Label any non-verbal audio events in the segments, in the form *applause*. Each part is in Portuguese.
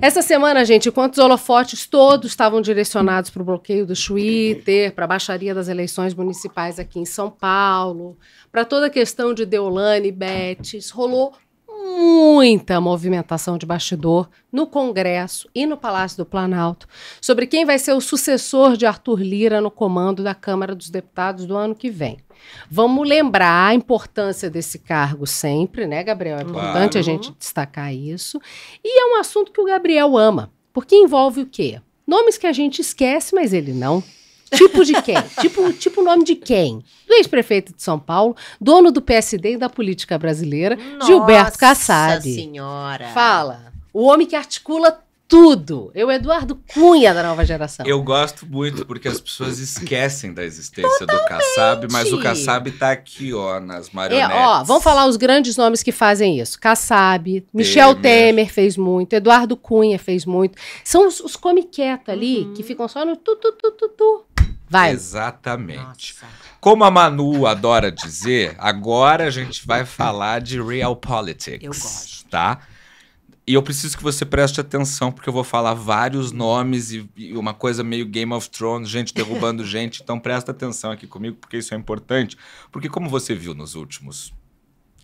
Essa semana, gente, enquanto os holofotes todos estavam direcionados para o bloqueio do Twitter, para a baixaria das eleições municipais aqui em São Paulo, para toda a questão de Deolane Betes, rolou muita movimentação de bastidor no Congresso e no Palácio do Planalto sobre quem vai ser o sucessor de Arthur Lira no comando da Câmara dos Deputados do ano que vem. Vamos lembrar a importância desse cargo sempre, né, Gabriel? É importante claro. a gente destacar isso. E é um assunto que o Gabriel ama, porque envolve o quê? Nomes que a gente esquece, mas ele não. Tipo de quem? tipo, tipo nome de quem? Do ex-prefeito de São Paulo, dono do PSD e da política brasileira, Nossa Gilberto Kassab. Nossa senhora. Fala. O homem que articula tudo. Eu, Eduardo Cunha da nova geração. Eu gosto muito porque as pessoas esquecem da existência Totalmente. do Kassab, mas o Kassab tá aqui, ó, nas marionetes. É, ó, vamos falar os grandes nomes que fazem isso. Kassab, Michel Temer fez muito, Eduardo Cunha fez muito. São os, os come quieto ali, uhum. que ficam só no tu, tu, tu, tu, tu. Vai. Exatamente. Nossa. Como a Manu adora dizer, agora a gente vai falar de real politics. Eu gosto. Tá? E eu preciso que você preste atenção, porque eu vou falar vários nomes e, e uma coisa meio Game of Thrones, gente derrubando *laughs* gente. Então presta atenção aqui comigo, porque isso é importante. Porque como você viu nos últimos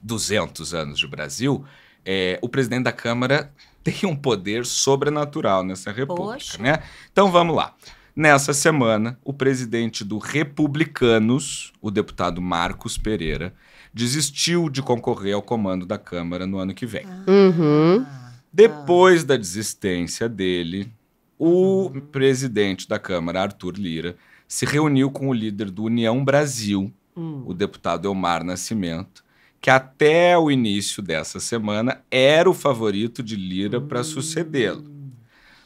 200 anos de Brasil, é, o presidente da Câmara *laughs* tem um poder sobrenatural nessa república, Poxa. né? Então vamos lá. Nessa semana, o presidente do Republicanos, o deputado Marcos Pereira, desistiu de concorrer ao comando da Câmara no ano que vem. Uhum. Depois da desistência dele, o uhum. presidente da Câmara, Arthur Lira, se reuniu com o líder do União Brasil, uhum. o deputado Elmar Nascimento, que até o início dessa semana era o favorito de Lira para sucedê-lo.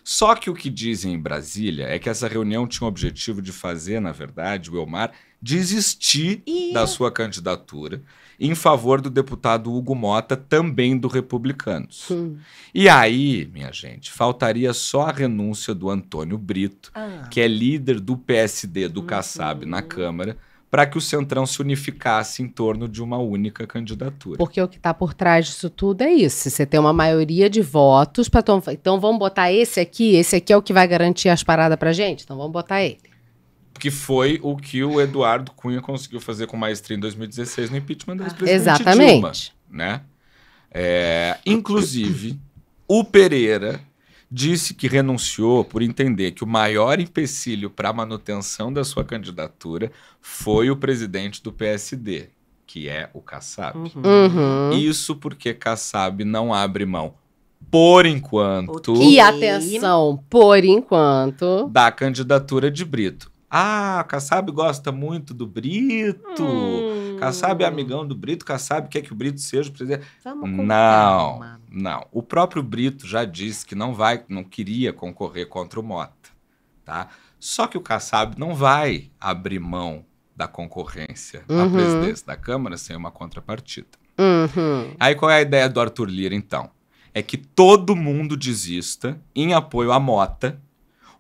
Só que o que dizem em Brasília é que essa reunião tinha o objetivo de fazer, na verdade, o Elmar desistir da sua candidatura em favor do deputado Hugo Mota, também do Republicanos. Hum. E aí, minha gente, faltaria só a renúncia do Antônio Brito, ah. que é líder do PSD do uhum. Kassab na Câmara, para que o Centrão se unificasse em torno de uma única candidatura. Porque o que está por trás disso tudo é isso. Você tem uma maioria de votos para então vamos botar esse aqui, esse aqui é o que vai garantir as paradas para gente, então vamos botar ele que foi o que o Eduardo Cunha conseguiu fazer com maestria em 2016 no impeachment da ex-presidente Exatamente. Dilma, né? É, inclusive, o Pereira disse que renunciou por entender que o maior empecilho para a manutenção da sua candidatura foi o presidente do PSD, que é o Kassab. Uhum. uhum. Isso porque Kassab não abre mão por enquanto. E atenção, por enquanto. Da candidatura de Brito. Ah, Kassab gosta muito do Brito. Hum. Kassab é amigão do Brito. Kassab quer que o Brito seja o presidente. Vamos não, calma. não. O próprio Brito já disse que não vai, não queria concorrer contra o Mota, tá? Só que o Kassab não vai abrir mão da concorrência uhum. à presidência da Câmara sem uma contrapartida. Uhum. Aí qual é a ideia do Arthur Lira, então? É que todo mundo desista em apoio à Mota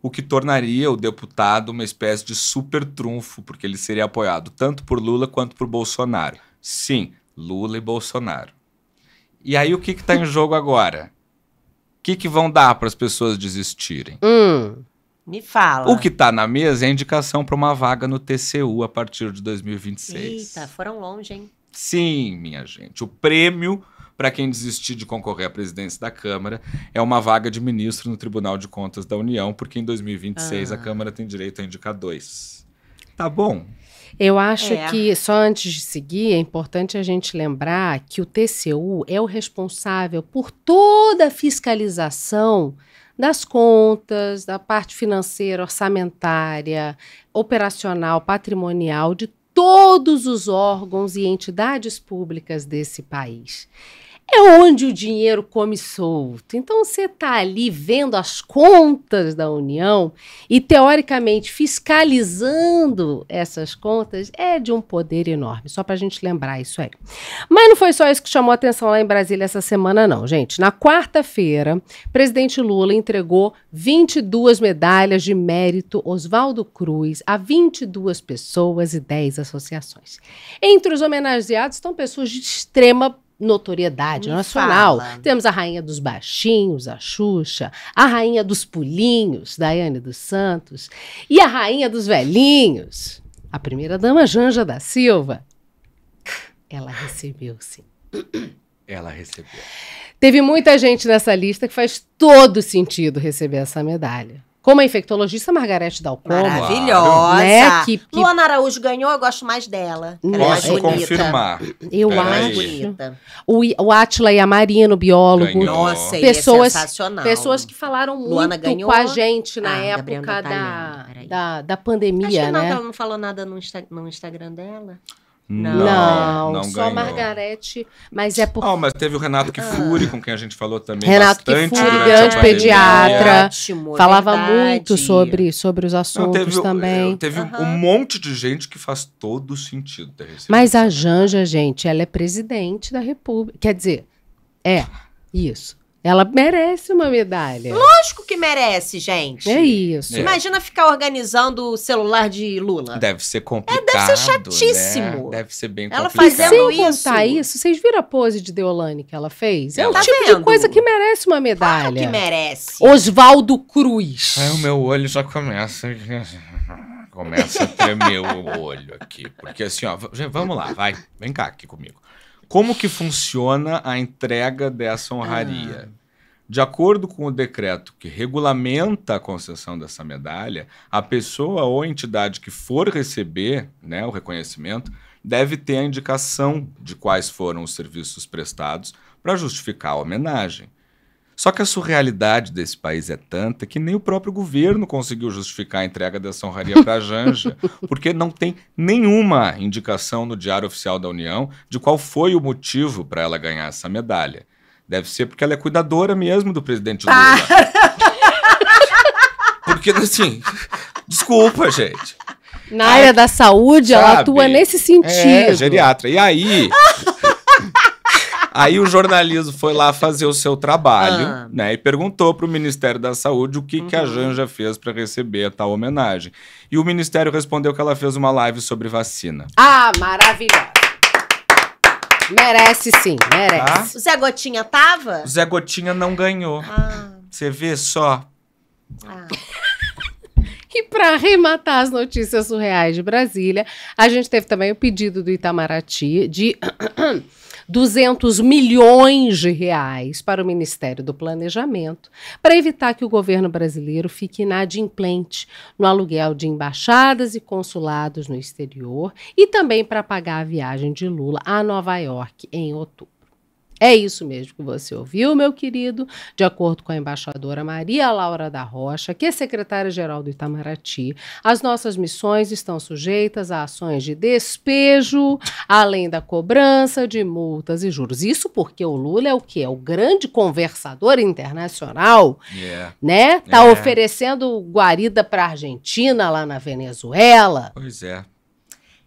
o que tornaria o deputado uma espécie de super trunfo, porque ele seria apoiado tanto por Lula quanto por Bolsonaro. Sim, Lula e Bolsonaro. E aí o que está em jogo agora? O que, que vão dar para as pessoas desistirem? Hum, me fala. O que está na mesa é a indicação para uma vaga no TCU a partir de 2026. Eita, foram longe, hein? Sim, minha gente. O prêmio para quem desistir de concorrer à presidência da Câmara, é uma vaga de ministro no Tribunal de Contas da União, porque em 2026 ah. a Câmara tem direito a indicar dois. Tá bom. Eu acho é. que, só antes de seguir, é importante a gente lembrar que o TCU é o responsável por toda a fiscalização das contas, da parte financeira, orçamentária, operacional, patrimonial de todos os órgãos e entidades públicas desse país é onde o dinheiro come solto. Então você está ali vendo as contas da União e, teoricamente, fiscalizando essas contas é de um poder enorme. Só para a gente lembrar isso aí. Mas não foi só isso que chamou atenção lá em Brasília essa semana, não, gente. Na quarta-feira, presidente Lula entregou 22 medalhas de mérito Oswaldo Cruz a 22 pessoas e 10 associações. Entre os homenageados estão pessoas de extrema notoriedade Me nacional. fala. Temos a rainha dos baixinhos, a Xuxa, a rainha dos pulinhos, Daiane dos Santos, e a rainha dos velhinhos, a primeira dama Janja da Silva. Ela recebeu, sim. Ela recebeu. Teve muita gente nessa lista que faz todo sentido receber essa medalha. Como a infectologista Margarete Dalcoma, Maravilhosa. né, que- que- Luana Araújo ganhou, eu gosto mais dela. Ela é Posso bonita. confirmar. eu Pera acho. bonita. O, o Atila Yamarino, biólogo. Ganhou. Nossa, ele Pessoas- é sensacional. Pessoas que falaram Luana muito ganhou. com a gente na Ah, época da, da, da Acho pandemia, que não, que né? ela não falou nada no, Insta- no Instagram dela. Não, Não, não só ganhou. Margarete, mas é por Ah, mas teve o Renato Kifuri, com quem a gente falou também Renato bastante Kifuri, grande pediatra. Ótimo, falava verdade. muito sobre, sobre os Não, assuntos teve, também. Teve Aham. um monte de gente que faz todo sentido ter recebido. Mas a Janja, gente, ela é presidente da República. Quer dizer, é, isso. Ela merece uma medalha. Lógico que merece, gente. É isso. É. Imagina ficar organizando o celular de Lula. Deve ser complicado. deve ser chatíssimo. Né? Deve ser bem Ela complicado. E fazendo sem isso. contar isso, vocês viram a pose de Deolane que ela fez? É o Ela- tipo Tá de vendo? coisa que merece uma medalha. Claro que merece. Oswaldo Cruz. Aí o meu olho já começa. Começa a tremer o olho aqui. Porque assim, ó, vamos lá, vai. Vem cá aqui comigo. Como que funciona a entrega dessa honraria? De acordo com o decreto que regulamenta a concessão dessa medalha, a pessoa ou entidade que for receber né, o reconhecimento deve ter a indicação de quais foram os serviços prestados para justificar a homenagem. Só que a surrealidade desse país é tanta que nem o próprio governo conseguiu justificar a entrega dessa honraria para a Janja, *laughs* porque não tem nenhuma indicação no Diário Oficial da União de qual foi o motivo para ela ganhar essa medalha. Deve ser porque ela é cuidadora mesmo do presidente Lula. *laughs* Porque, assim, desculpa, gente. Na área da saúde, ela sabe? atua nesse sentido. É, geriatra. E aí. Aí o jornalismo foi lá fazer o seu trabalho, Ah. né? E perguntou para o Ministério da Saúde o que, que a Uhum. Janja fez para receber a tal homenagem. E o Ministério respondeu que ela fez uma live sobre vacina. Ah, maravilhosa. Merece sim, merece. O Zé Gotinha tava? O Zé Gotinha não ganhou. Ah, Você vê só. ah. *laughs* E para arrematar as notícias surreais de Brasília, a gente teve também o pedido do Itamaraty de 200 milhões de reais para o Ministério do Planejamento, para evitar que o governo brasileiro fique inadimplente no aluguel de embaixadas e consulados no exterior e também para pagar a viagem de Lula a Nova York em outubro. É isso mesmo que você ouviu, meu querido. De acordo com a embaixadora Maria Laura da Rocha, que é secretária-geral do Itamaraty, as nossas missões estão sujeitas a ações de despejo, além da cobrança de multas e juros. Isso porque o Lula é o quê? É o grande conversador internacional, Yeah. né? Tá É. oferecendo guarida para Argentina lá na Venezuela. Pois é.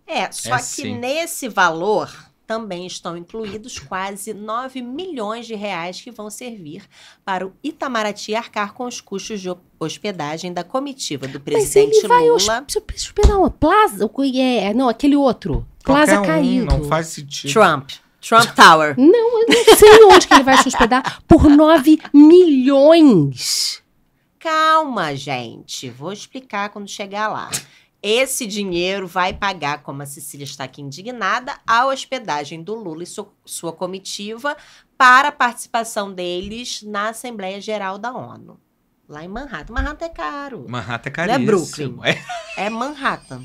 É, só É que sim. nesse valor também estão incluídos quase 9 milhões de reais que vão servir para o Itamaraty arcar com os custos de hospedagem da comitiva do Mas presidente ele vai Lula. hosp- hospedar uma plaza? o que É, não, aquele outro. Plaza um, caído. Não faz sentido. Trump. Trump Tower. *laughs* Não, eu não sei onde que ele vai se hospedar por 9 milhões. Calma, gente. Vou explicar quando chegar lá. Esse dinheiro vai pagar, como a Cecília está aqui indignada, a hospedagem do Lula e su- sua comitiva para a participação deles na Assembleia Geral da ONU. Lá em Manhattan. Manhattan é caro. Manhattan é Não é caríssimo. Brooklyn. É Manhattan.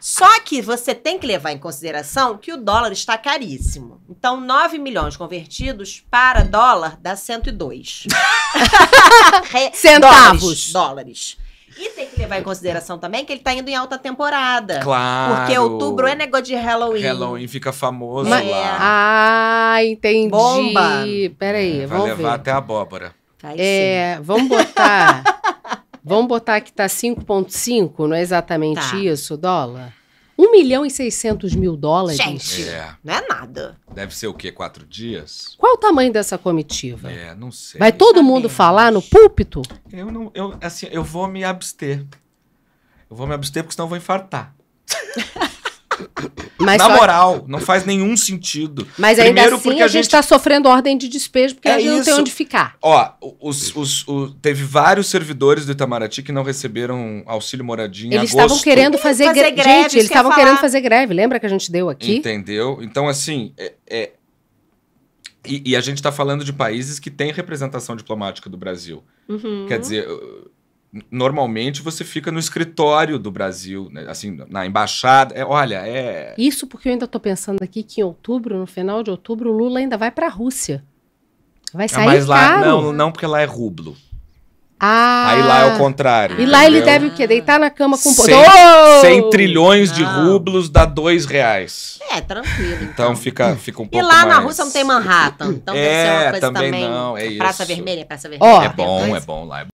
Só que você tem que levar em consideração que o dólar está caríssimo. Então, 9 milhões convertidos para dólar dá 102. *laughs* Re- Centavos. Dólares, dólares. E tem que levar em consideração também que ele está indo em alta temporada. Claro. Porque outubro é negócio de Halloween. Halloween fica famoso Mas- lá. Ah, entendi. Bomba. Peraí, É, vai vamos levar ver. até a abóbora. Vai É, vamos botar. *laughs* vamos botar que tá 5,5, não é exatamente Tá. isso, dólar? 1 milhão e 600 mil dólares. Gente, É. não é nada. Deve ser o quê? Quatro dias? Qual o tamanho dessa comitiva? É, não sei. Vai todo sabemos. mundo falar no púlpito? Eu não, eu, assim, eu vou me abster. Eu vou me abster porque senão eu vou infartar. *laughs* Mas Na só- moral, não faz nenhum sentido. Mas ainda Primeiro assim porque a a gente está sofrendo ordem de despejo porque É a gente não tem isso. onde ficar. Ó, os, os- o- teve vários servidores do Itamaraty que não receberam auxílio moradia em Eles estavam querendo fazer, Fazer gre- greve, Gente, isso eles estavam falar. querendo fazer greve. Lembra que a gente deu aqui? Entendeu? Então, assim, é, é- E, e a gente está falando de países que têm representação diplomática do Brasil. Uhum. Quer dizer, normalmente você fica no escritório do Brasil, né? assim, na embaixada. É, olha, é. Isso porque eu ainda estou pensando aqui que em outubro, no final de outubro, o Lula ainda vai para a Rússia. Vai Ah, sair mas lá, caro. não, não, porque lá é rublo. Ah, Aí lá é o contrário. E lá ele entendeu? deve o quê? Deitar na cama com... Cem- Oh! 100 trilhões de Não. rublos dá dois reais. É, tranquilo. Então. Então fica, fica um E pouco lá na mais- Rússia não tem Manhattan. Então deve ser É, uma coisa também também. não, é Praça isso. Vermelha, Praça Vermelha. Ó, É bom, é bom lá. É